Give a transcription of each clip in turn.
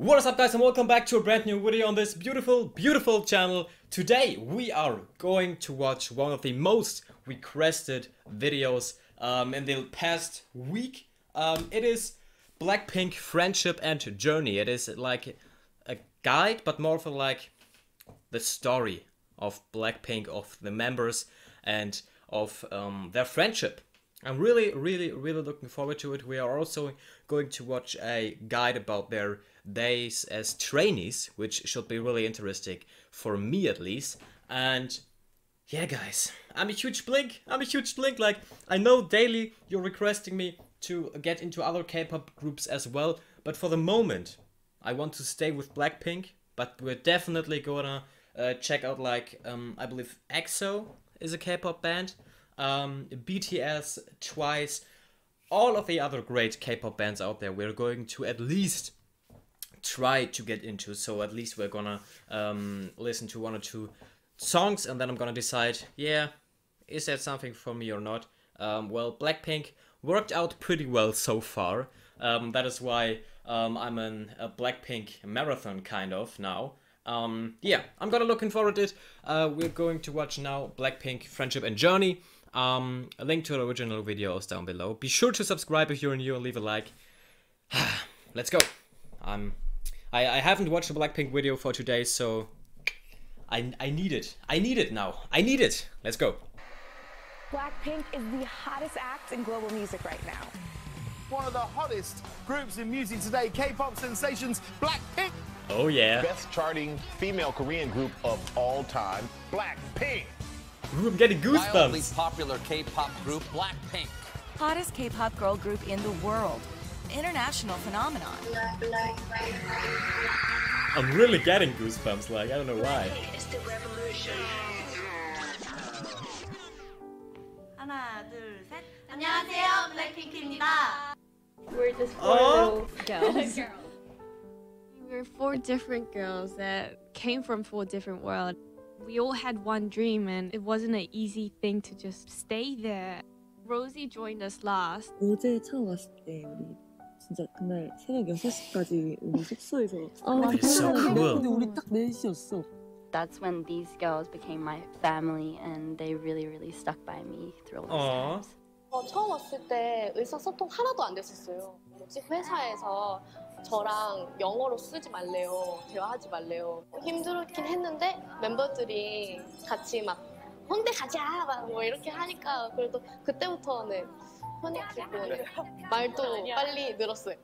What is up guys and welcome back to a brand new video on this beautiful, beautiful channel. Today we are going to watch one of the most requested videos um, in the past week. Um, it is Blackpink Friendship and Journey. It is like a guide but more for like the story of Blackpink, of the members and of um, their friendship. I'm really, really, really looking forward to it. We are also going to watch a guide about their days as trainees, which should be really interesting for me at least. And yeah, guys, I'm a huge Blink. I'm a huge Blink. Like, I know daily you're requesting me to get into other K-pop groups as well, but for the moment, I want to stay with Blackpink. But we're definitely gonna uh, check out like um, I believe EXO is a K-pop band um, BTS, Twice, all of the other great K-pop bands out there. We're going to at least try to get into. So at least we're gonna um, listen to one or two songs, and then I'm gonna decide, yeah, is that something for me or not? Um, well, Blackpink worked out pretty well so far. Um, that is why um, I'm in a Blackpink marathon kind of now. Um, yeah, I'm gonna looking forward to it. Uh, we're going to watch now Blackpink Friendship and Journey. Um, a link to the original video is down below. Be sure to subscribe if you're new and leave a like. Let's go. Um, I, I haven't watched a Blackpink video for today, so I, I need it. I need it now. I need it. Let's go. Blackpink is the hottest act in global music right now. One of the hottest groups in music today, K-pop sensations Blackpink. Oh yeah. Best charting female Korean group of all time, Blackpink. Ooh, I'm getting Wildly goosebumps. popular K-pop group Blackpink. hottest K-pop girl group in the world international phenomenon. I'm really getting goosebumps, like, I don't know why. We're just four oh. girls. We're four different girls that came from four different worlds. We all had one dream, and it wasn't an easy thing to just stay there. Rosé joined us last. 진짜 그날 새벽 6시까지 우리 숙소에서 cool. 근데 우리 딱 4시였어 That's when these girls became my family and they really, really stuck by me through all those times. 어, 처음 왔을 때 의사소통 하나도 안 됐었어요. 뭐지 회사에서 저랑 영어로 쓰지 말래요. 대화하지 말래요. 힘들긴 했는데 멤버들이 같이 막 홍대 가자 막 뭐 이렇게 하니까 그래도 그때부터는 편해지고 말도 빨리 늘었어요.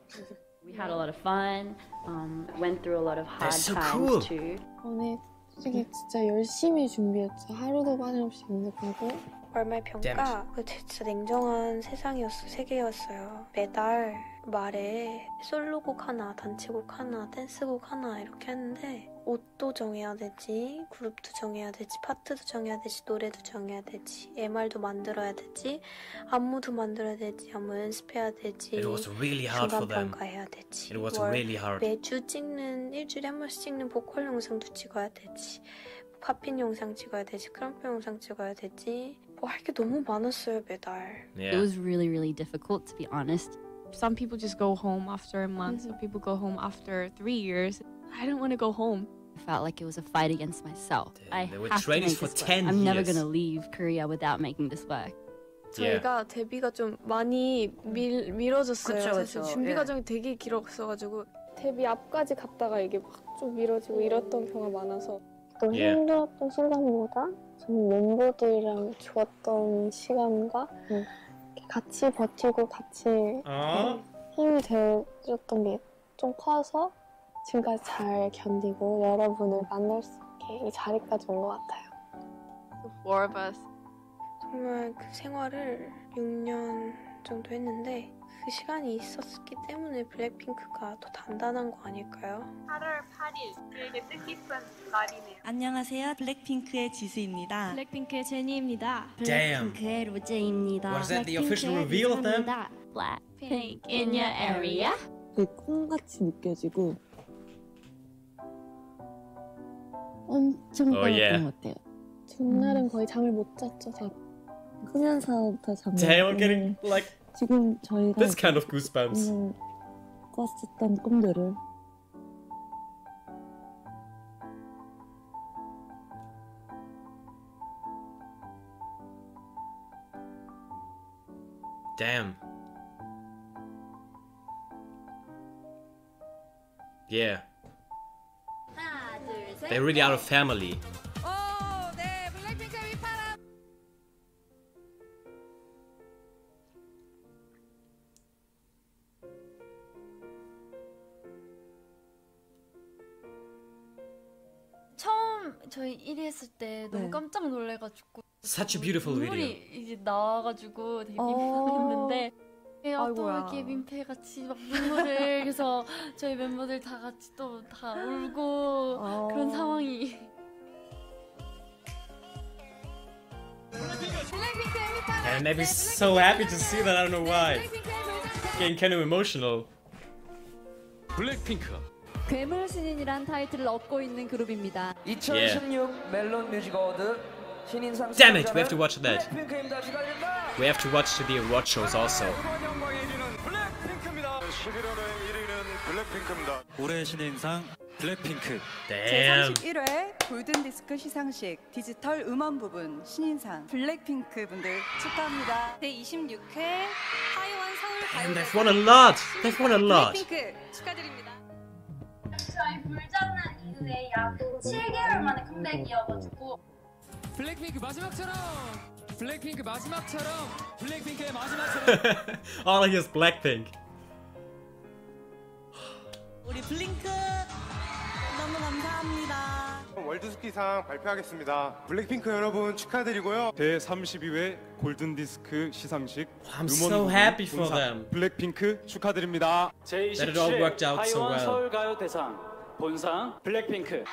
We had a lot of fun, um, went through a lot of hard so times cool. too. 이번에 솔직히 진짜 열심히 준비했죠. 하루도 빠짐없이 연습하고 Damn 평가 그 진짜 냉정한 세상이었어 세계였어요 매달 말에 솔로곡 하나 단체곡 하나 댄스곡 하나 이렇게 했는데 옷도 정해야 되지 그룹도 정해야 되지 파트도 정해야 되지 노래도 정해야 되지 MR도 만들어야 되지 안무도 만들어야 되지 안무 연습해야 되지 It was really hard for 중간 them. 평가해야 되지 It really hard. 매주 찍는 일주일에 한 번씩 찍는 보컬 영상도 찍어야 되지 팝핀 영상 찍어야 되지 크럼프 영상 찍어야 되지 뭐 할 게 너무 많았어요 매달 It Yeah. was really, really difficult to be honest. Some people just go home after a month. Some people go home after three years. I didn't want to go home. I felt like it was a fight against myself. They- I they were have to trainees make for this 10 work. I'm never years. gonna leave Korea without making this work. 저희가 데뷔가 좀 많이 밀, 미뤄졌어요. 그쵸, 사실 그쵸. 준비 예. 과정이 되게 길었어가지고 데뷔 앞까지 갔다가 이게 막 좀 미뤄지고 이랬던 경우가 많아서 또 Yeah. 힘들었던 순간보다 저는 멤버들이랑 좋았던 시간과 음, 이렇게 같이 버티고 같이 Aw. 힘이 되어줬던 게 좀 커서 지금까지 잘 견디고 여러분을 만날 수 있게 이 자리까지 온 것 같아요. the four of us. 정말 그 생활을 6년 정도 했는데 그 시간이 있었기 때문에 블랙핑크가 더 단단한 거 아닐까요? 8월 8일 되게 뜻깊은 날이네요. 안녕하세요, 블랙핑크의 지수입니다. 블랙핑크의 제니입니다. 블랙핑크의 로제입니다. What is that, the official reveal of them? Blackpink in your area. 되게 꿈같이 느껴지고 엄청 더웠던 예. 것 같아요. 전날은 거의 잠을 못 잤죠. 다. 크면서부터 잠을. Damn, I'm getting like 지금 저희가 this kind of goosebumps. 음, 꿨었던 꿈들을 Damn. Yeah. They really are a family. 처음 저희 1위 했을 때 너무 네. 깜짝 놀래가지고 Such a beautiful 눈물이 video. 이제 나와가지고 되게 어. 민망했는데 제가 또 아이고야. 이렇게 민폐같이 막 눈물을 그래서 저희 멤버들 다 같이 또 다 울고 어. 그런 상황이 And made me so happy to see that. I don't know why. Getting kind of emotional. 블랙핑크 괴물 신인이란 타이틀을 얻고 있는 그룹입니다. 2016 멜론 뮤직 어워드 신인상 Damn it, we have to watch that. 블랙핑크입니다. 축하드립니다. We have to watch the award shows also. 11월의 1위는 블랙핑크입니다. 올해 신인상 블랙핑크 Damn. 제31회 골든디스크 시상식 디지털 음원 부분 신인상 블랙핑크 분들 축하합니다. 제 26회 하이원 서울 Damn, they've won a lot. They've won a lot. 블랙핑크 축하드립니다. 저희 불장난 이후에 약 7개월 만에 컴백이어가지고 블랙핑크 마지막처럼 블랙핑크 마지막처럼 블랙핑크의 마지막처럼 All I hear is Blackpink. 우리 블링크 너무 감사합니다. 월드스키상 발표하겠습니다. 블랙핑크 여러분 축하드리고요. 제32회 골든디스크 시상식 I'm so happy for them. 블랙핑크 축하드립니다. That it all worked out so 하이원 well. 서울가요 대상 본상 블랙핑크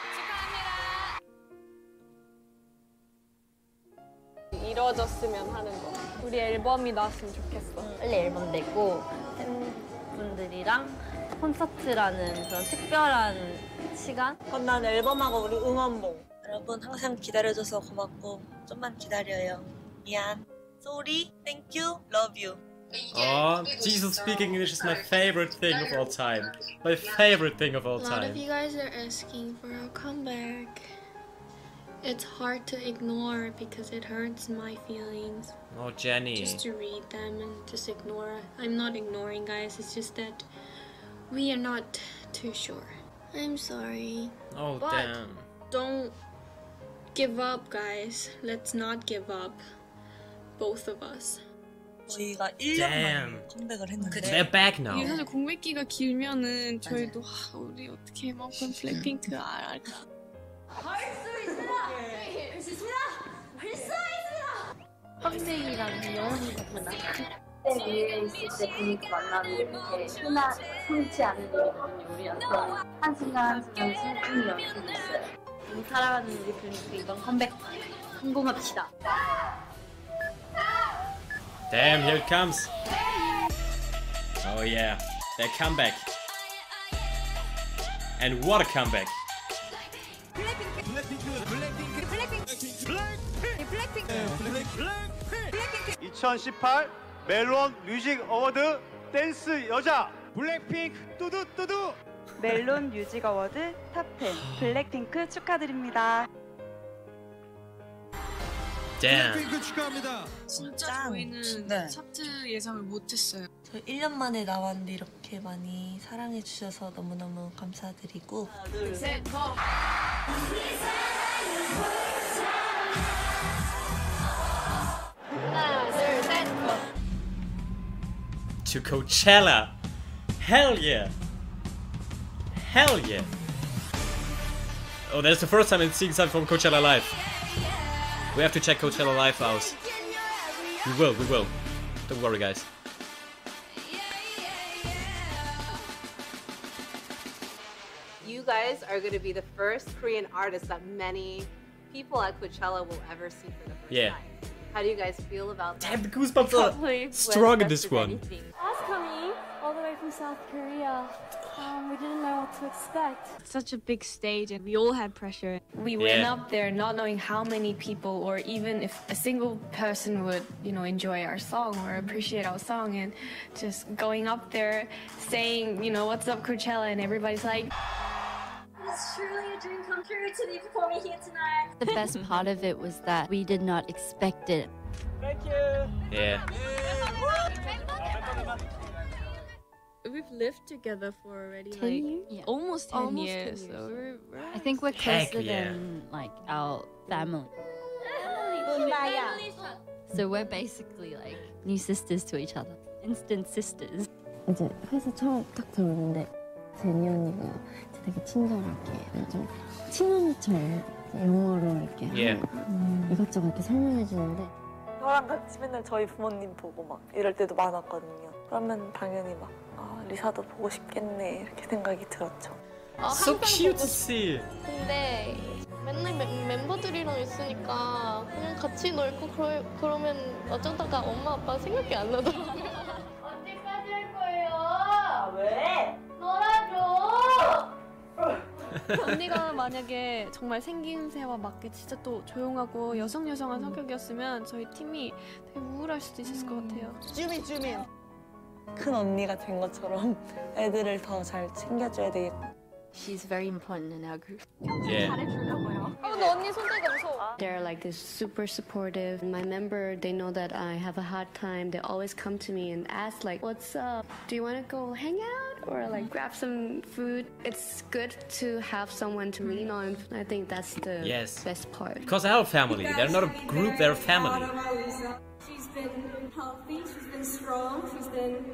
이루어졌으면 하는 거. 우리 앨범이 나왔으면 좋겠어. 빨리 앨범 내고 팬분들이랑 콘서트라는 그런 특별한 시간? 그럼 난 앨범하고 우리 응원봉. 여러분 항상 기다려줘서 고맙고 좀만 기다려요. 미안. Sorry. Thank you. Love you. Oh, Jisoo's speaking English is my favorite thing of all time. My favorite thing of all time. A lot of you guys are asking for a comeback. It's hard to ignore because it hurts my feelings. Oh, Jennie. Just to read them and just ignore. I'm not ignoring, guys. It's just that we are not too sure. I'm sorry. Oh, but damn. Don't give up, guys. Let's not give up. Both of us. 저희가 1년 Damn. 만에 컴백을 했는데 They're back now. 이게 사실 공백기가 길면은 저희도 아, 우리 어떻게 이만큼 블랙핑크 알까? 컴백이랑 영원히 같구나. 그 때 위에 있을 때 근육이 만나는 게 흔한, 흔치 않은 일이거든요, 우리였어. 한순간, 순간 슬픔이 연습이 있어요. 너무 사랑하는 우리 근육들 이번 컴백 성공합시다. Damn, here it comes. Oh yeah, their comeback. And what a comeback. 블랙핑크 블랙핑크 블랙핑크 2018 멜론 뮤직 어워드 댄스 여자 블랙핑크 뚜두 뚜두 멜론 뮤직 어워드 탑10 블랙핑크 축하드립니다. Damn. 축하합니다 진짜 저희는 네. 차트 예상을 못했어요. 저희 1년 만에 나왔는데 이렇게 많이 사랑해 주셔서 너무너무 감사드리고 하나, 둘, 셋. To Coachella. Hell yeah. Hell yeah. Oh, that's the first time I'm seeing something from Coachella Live. We have to check Coachella Live out. We will, we will. Don't worry, guys. You guys are going to be the first Korean artist that many people at Coachella will ever see for the first Yeah. time. How do you guys feel about that? Damn, the goosebumps are Probably strong in this one. anything. Us coming all the way from South Korea, um, we didn't know what to expect. Such a big stage, and we all had pressure. We went up there not knowing how many people or even if a single person would, you know, enjoy our song or appreciate our song and just going up there saying, you know, what's up Coachella and everybody's like It's truly a dream come true to be performing here tonight. The best part of it was that we did not expect it. Thank you. Yeah. We've lived together for already 10 like years? Yeah. almost 10 Almost 10 years. years, So we're, we're I think we're Heck closer yeah. than like our family. So we're basically like new sisters to each other. Instant sisters. 이제 회사 처음 딱 들어오는데 제니 언니가 되게 친절하게 좀 친언니처럼 영어로 이렇게 Yeah. 음, 이것저것 이렇게 설명해 주는데 저랑 같이 맨날 저희 부모님 보고 막 이럴 때도 많았거든요. 그러면 당연히 막 아, 리사도 보고 싶겠네 이렇게 생각이 들었죠. 아, So cute see. 근데 맨날 멤- 멤버들이랑 있으니까 그냥 같이 놀고 그러, 그러면 어쩌다가 엄마 아빠 생각이 안 나더라고요. 언제까지 할 거예요? 왜? 언니가 만약에 정말 생김새와 맞게 진짜 또 조용하고 여성여성한 성격이었으면 저희 팀이 되게 우울할 수도 있었을 것 같아요. 쭈민 쭈민. 큰 언니가 된 것처럼 애들을 더 잘 챙겨줘야 되겠고. She's very important in our group. Yeah. 아, 근데 언니 손대가 무서워. They're like this super supportive. My member, they know that I have a hard time. They always come to me and ask like, "What's up? Do you want to go hang out or like grab some food?" It's good to have someone to lean on. I think that's the Yes. best part. Because they're a family. They're not a group, they're a family. She's been healthy, she's been strong, she's been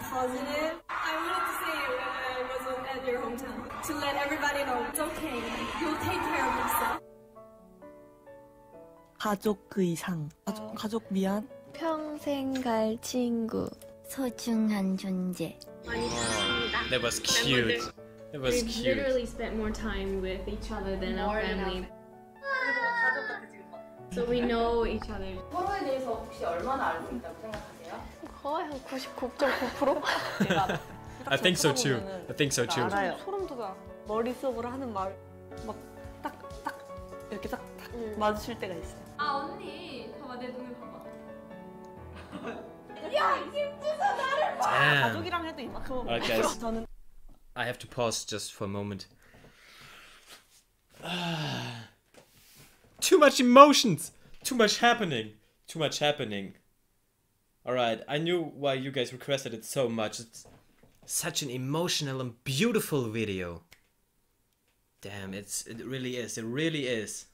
positive. I wanted to say it when I was at your hometown to let everybody know it's okay. You'll take care of yourself. 가족 그 이상. 가족, 가족 미안. 평생 갈 친구. 소중한 존재. That was cute. That was We've cute. literally spent more time with each other than our family. So we know each other. 서로에 대해서 혹시 얼마나 알고 있다고 생각하세요? 거의 한 99.9%? I think so too. I think so too. 알아요. 소름 돋아. 머릿속으로 하는 말 막 딱 딱 이렇게 딱딱 맞으실 때가 있어요. 아 언니, 봐봐 내 눈을 봐봐. Damn. Alright, guys. I have to pause just for a moment. Too much emotions! Too much happening! Too much happening. Alright, I knew why you guys requested it so much. It's such an emotional and beautiful video. Damn, it's it really is. It really is.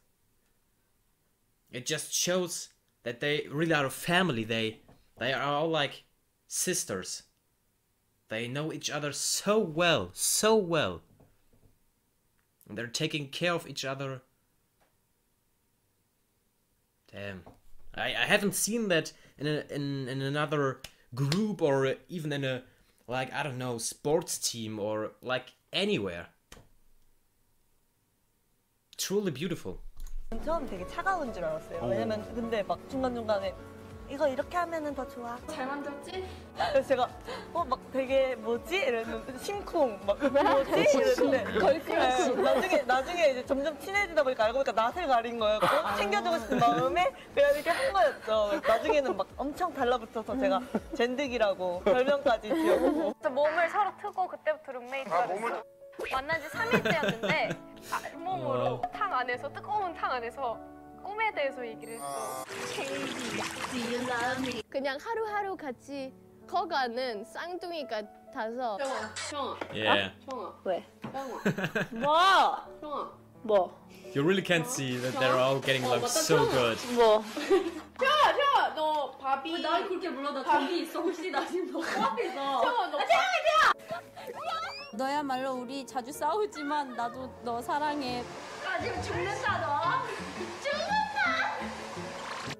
It just shows that they really are a family. They they are all like sisters. They know each other so well, so well. And they're taking care of each other. Damn. I, I haven't seen that in, a, in in another group or even in a like I don't know sports team or like anywhere. Truly beautiful. 처음 되게 차가운 줄 알았어요. 왜냐면 근데 막 중간중간에 이거 이렇게 하면은 더 좋아. 잘 만들었지? 그래서 제가 어 막 되게 뭐지? 이랬는데 심쿵 막 뭐지? 이랬는데 걸크러쉬. 네, 나중에 나중에 이제 점점 친해지다 보니까 알고 보니까 낯을 가린 거예요. 꼭 챙겨주고 싶은 마음에 그냥 이렇게 한 거였죠. 나중에는 막 엄청 달라붙어서 제가 젠득이라고 별명까지. 진짜 몸을 서로 트고 그때부터 룸메이트가 됐어. 만난 지 3일째였는데 알몸으로 탕 안에서 뜨거운 탕 안에서 꿈에 대해서 얘기를 했어. 그냥 하루하루 같이 커가는 쌍둥이 같아서. 형아, 형아. Yeah. 형아. 왜? 형아. 뭐? 형아. 뭐? You really can't see that they're all getting along so good. 뭐? 형아, 형아, 너 바비. 날 그렇게 불러? 나 저기 있어. 혹시 나 지금 너 코앞에 있어. 형아, 너 너야말로 우리 자주 싸우지만 나도 너 사랑해. 나 지금 죽는다 너.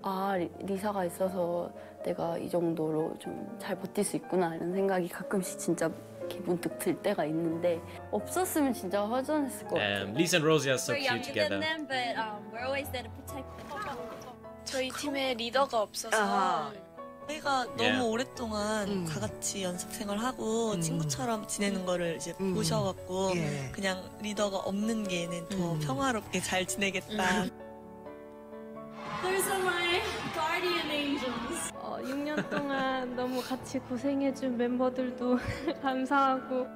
아 리- 리사가 있어서 내가 이 정도로 좀 잘 버틸 수 있구나 이런 생각이 가끔씩 진짜 이렇게 문득 들 때가 있는데 없었으면 진짜 허전했을 것 같아요. Um, Lisa and Rosie are so cute together. them, but um, we're always there to protect them. 저희 팀에 리더가 없어서 아하. 저희가 Yeah. 너무 오랫동안 다 같이 연습 생활하고 친구처럼 지내는 거를 이제 보셔갖고 예. 그냥 리더가 없는 게는 더 평화롭게 잘 지내겠다. 어, 6년 동안 너무 같이 고생해준 멤버들도 감사하고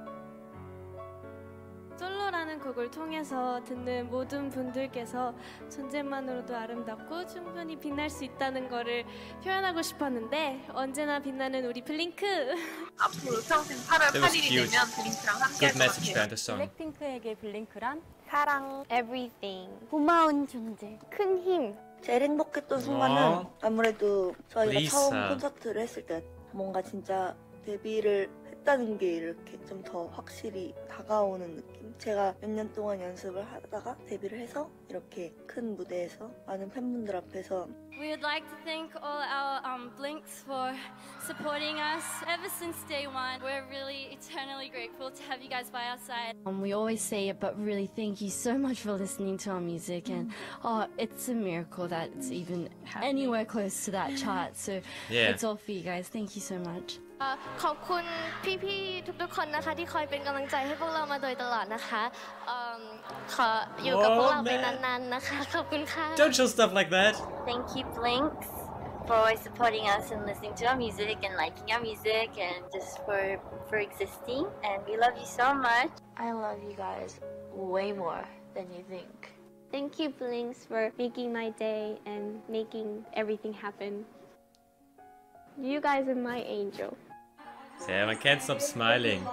곡을 통해서 듣는 모든 분들께서 존재만으로도 아름답고 충분히 빛날 수 있다는 거를 표현하고 싶었는데 언제나 빛나는 우리 블링크 앞으로 평생 8월 That was 8일이 cute. 되면 블링크랑 함께 Good 할것 message 같아요. 블랙핑크에게 블링크란 사랑, everything, 고마운 존재, 큰 힘. 제일 행복했던 순간은 어. 아무래도 저희가. 처음 콘서트를 했을 때 뭔가 진짜 데뷔를 했다는 게 이렇게 좀 더 확실히 다가오는 느낌? 제가 몇 년 동안 연습을 하다가 데뷔를 해서 이렇게 큰 무대에서 많은 팬분들 앞에서 We would like to thank all our um, Blinks for supporting us ever since day one. We're really eternally grateful to have you guys by our side. Um, we always say it, but really thank you so much for listening to our music. And oh, it's a miracle that it's even anywhere close to that chart. So Yeah. it's all for you guys. Thank you so much. เอ่อขอบคุณพี่ๆ ทุกๆ คนนะคะ ที่คอยเป็นกำลังใจให้พวกเรามาโดยตลอดนะคะเอิ่มขออยู่กับพวกเราไป Oh, man. นานๆ นะคะ ขอบคุณค่ะ Don't show stuff like that. Thank you, Blinks, for always supporting us and listening to our music and liking our music and just for for existing. And we love you so much. I love you guys way more than you think. Thank you, Blinks, for making my day and making everything happen. You guys are my angel. Damn, I can't stop smiling.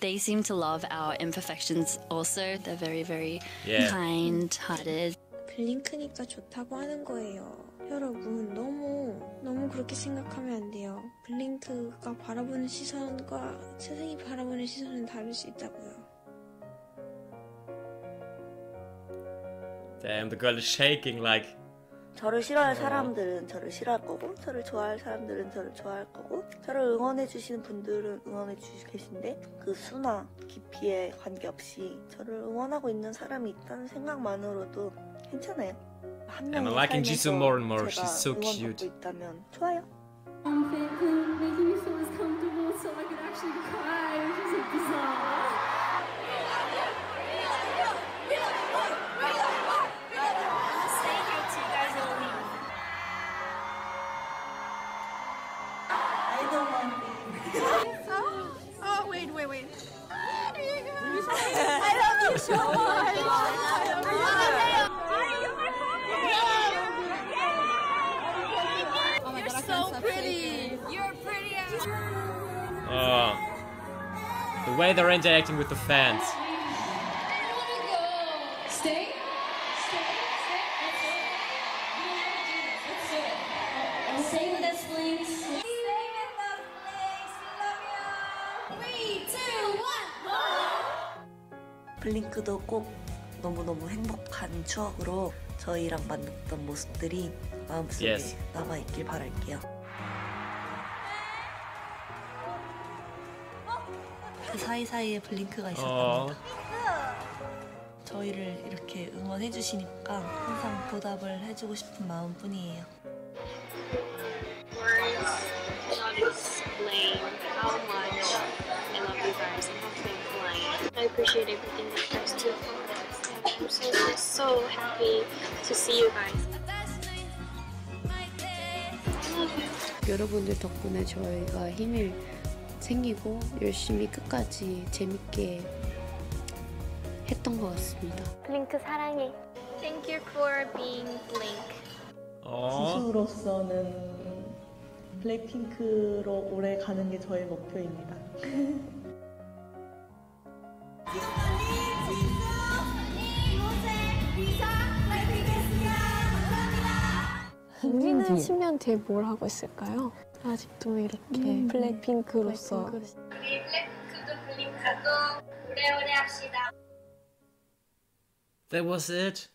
They seem to love our imperfections also. They're very, very Yeah. kind hearted. 블링크니까 좋다고 하는 거예요. 여러분 너무 너무 그렇게 생각하면 안 돼요. 블링크가 바라보는 시선과 세상이 바라보는 시선은 다를 수 있다고요. Damn, the girl is shaking like. 저를 싫어할 사람들은 저를 싫어할 거고 저를 좋아할 사람들은 저를 좋아할 거고 저를 응원해 주시는 분들은 응원해 주시고 계신데 그 수나 깊이에 관계없이 저를 응원하고 있는 사람이 있다는 생각만으로도 괜찮아요. 한 I'm 명의 liking Jisoo more and more. 제가 She's so cute. 있다면 좋아요. Um, for making me feel as comfortable so I could actually cry, which is bizarre. Oh, oh, wait, wait, wait. I love you so much. Oh my You're so pretty. You're pretty. Oh. The way they're interacting with the fans. 블링크도 꼭 너무너무 행복한 추억으로 저희랑 만났던 모습들이 마음속에 Yes. 남아있길 바랄게요. 그 사이사이에 블링크가 어. 있었답니다. 저희를 이렇게 응원해 주시니까 항상 보답을 해주고 싶은 마음뿐이에요. Words cannot explain how much I love you guys and how thankful I am. I appreciate everything that I'm so, so, so happy to see you guys. 여러분들 덕분에 저희가 힘이 생기고 열심히 끝까지 재밌게 했던 것 같습니다. 블링크 사랑해. Thank you for being Blink. 어. 지수로서는 블랙핑크로 오래 가는 게 저의 목표입니다. 10년 뒤에 뭘 하고 있을까요? 아직도 이렇게 블랙핑크로서 우리 블랙핑크도 블링크도 오래오래 합시다. That was it.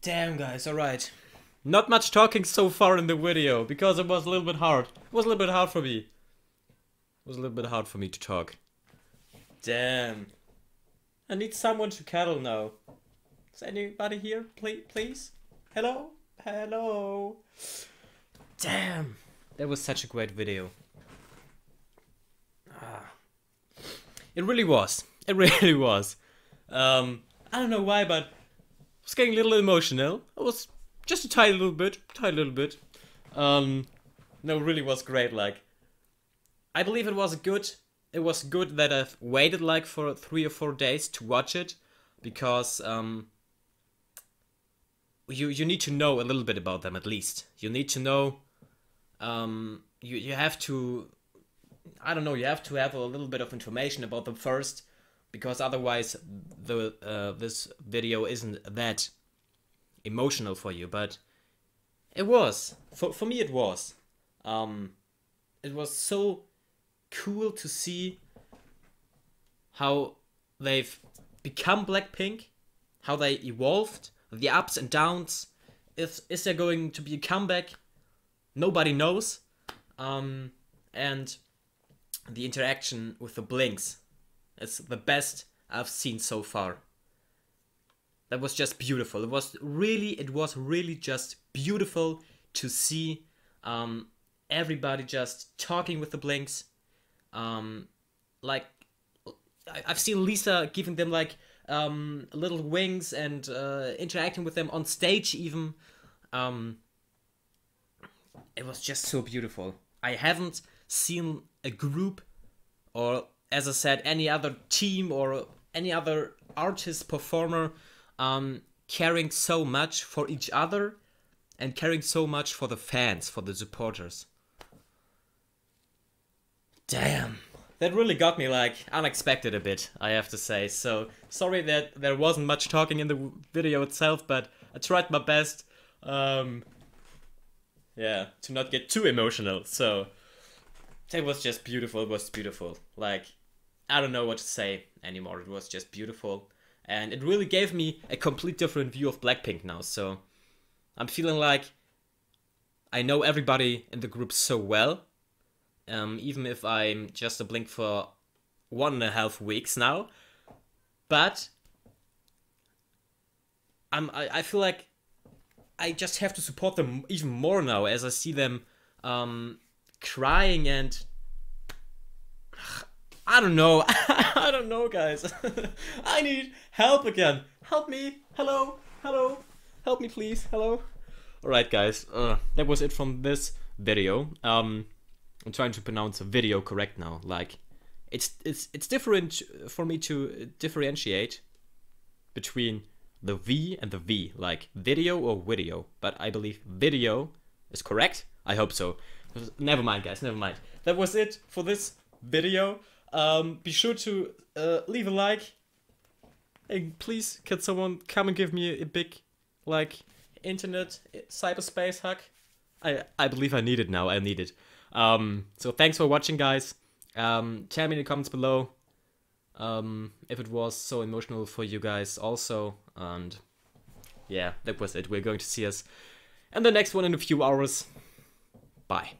Damn, guys, alright. Not much talking so far in the video because it was a little bit hard. It was a little bit hard for me. It was a little bit hard for me to talk. Damn. I need someone to cuddle now. Is anybody here? Please, please? Hello? Hello? Damn. That was such a great video. Ah. It really was. It really was. Um, I don't know why, but I was getting a little emotional. I was just a tiny little bit, tiny little bit. Um, no, really was great. Like, I believe it was good. It was good that I've waited like for three or four days to watch it because um, you you need to know a little bit about them at least. You need to know. Um, you you have to. I don't know. You have to have a little bit of information about them first, because otherwise the uh, this video isn't that emotional for you. But it was for for me. It was. Um, it was so cool to see how they've become Blackpink, how they evolved, the ups and downs. Is is there going to be a comeback? Nobody knows. Um, and the interaction with the blinks is the best I've seen so far. That was just beautiful. It was really, it was really just beautiful to see um, everybody just talking with the blinks. Um, like I've seen Lisa giving them like um, little wings and uh, interacting with them on stage even. Um, it was just so beautiful. I haven't seen a group or as I said any other team or any other artist performer um, caring so much for each other and caring so much for the fans, for the supporters. Damn. That really got me like unexpected a bit, I have to say. So sorry that there wasn't much talking in the video itself, but I tried my best. Um, yeah, to not get too emotional. So it was just beautiful. It was beautiful. Like I don't know what to say anymore. It was just beautiful, and it really gave me a complete different view of Blackpink now. So I'm feeling like I know everybody in the group so well. Um, even if I'm just a blink for one and a half weeks now, but I'm I, I feel like I just have to support them even more now as I see them um, crying and I don't know. I don't know, guys. I need help again. Help me. Hello. Hello. Help me, please. Hello. All right, guys. Uh, that was it from this video. Um, I'm trying to pronounce video correct now. Like, it's it's it's different for me to differentiate between the V and the V, like video or video. But I believe video is correct. I hope so. Never mind, guys. Never mind. That was it for this video. Um, be sure to uh, leave a like. And please, can someone come and give me a big, like, internet cyberspace hug? I I believe I need it now. I need it. Um, so thanks for watching, guys. Um, tell me in the comments below um, if it was so emotional for you guys also. And yeah, that was it. We're going to see us in the next one in a few hours. Bye.